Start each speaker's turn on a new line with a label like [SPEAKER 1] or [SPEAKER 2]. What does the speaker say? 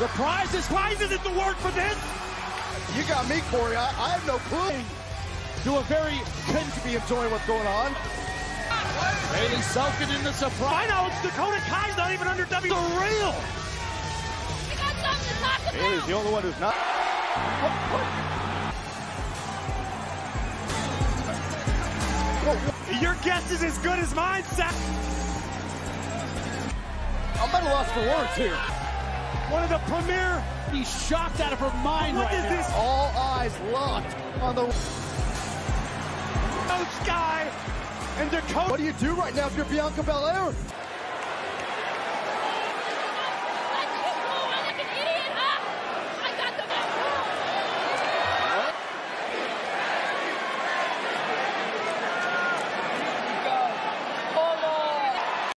[SPEAKER 1] The prize is prize isn't the word for this.
[SPEAKER 2] You got me, Corey. I, I have no clue.
[SPEAKER 1] Do a very
[SPEAKER 2] Couldn't be enjoying what's going on.
[SPEAKER 1] Bayley soaking in the surprise. I know it's Dakota Kai's not even under W. The real.
[SPEAKER 3] We got something to talk about.
[SPEAKER 2] Bayley's the only one who's not.
[SPEAKER 1] Your guess is as good as mine, Seth.
[SPEAKER 2] I'm at a loss for words here.
[SPEAKER 1] One of the premier. He's shocked out of her mind
[SPEAKER 2] What
[SPEAKER 1] right
[SPEAKER 2] is
[SPEAKER 1] now.
[SPEAKER 2] this? All eyes locked on the.
[SPEAKER 1] IYO SKY and Dakota.
[SPEAKER 2] What do you do right now if you're Bianca Belair?